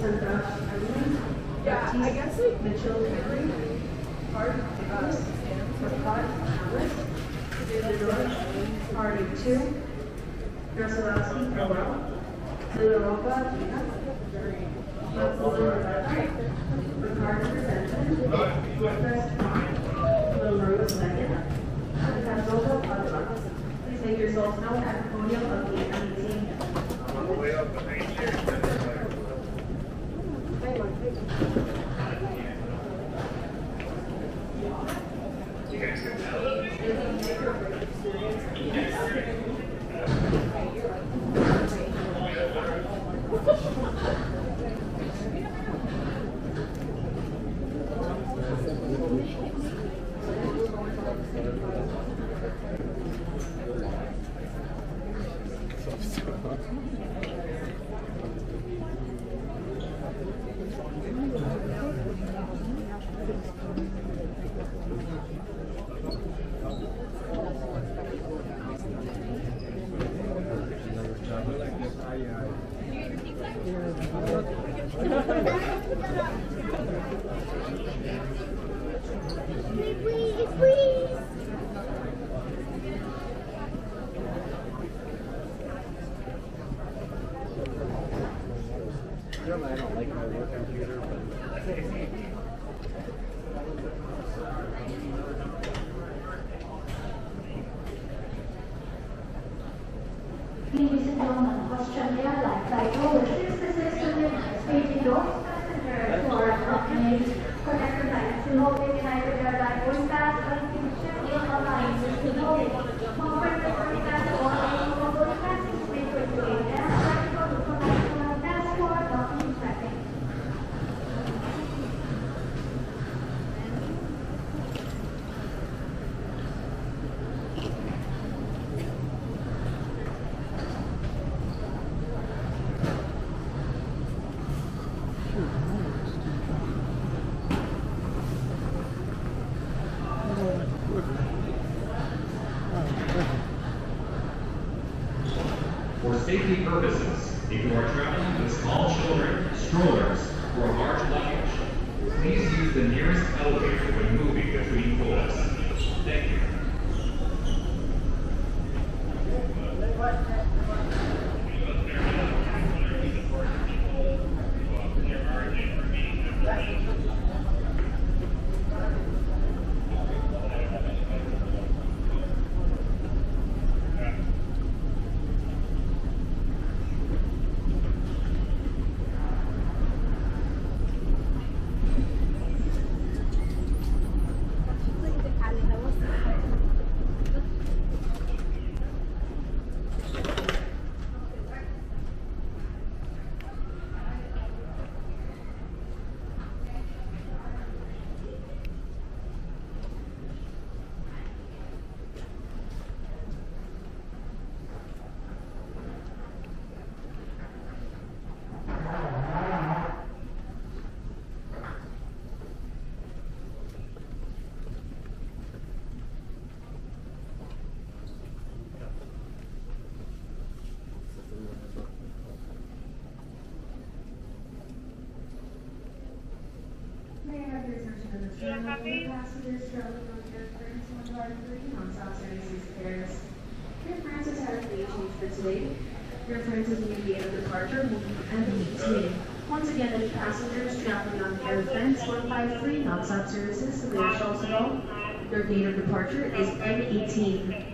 Santosh, Emily, Baptiste, Mitchell, Henry, Hart, Alice, McCott, Alice, George, two, Gasilowski, Noel, Villarova, Gina. Please make yourselves known at the podium of the meeting. On the way up, the main chair. Please, please. Generally, I don't like my work computer, but And gentlemen, Austrian Airlines flight over 66 speedy North passenger to our company connected Airlines safety purposes, traveling on Air France one five three on South Services Paris. Air France has had a fleet change for today. Air France's new gate of departure will be M18. Once again, any passengers traveling on Air France one five three non-stop services to the Charleston, their gate of departure is M18.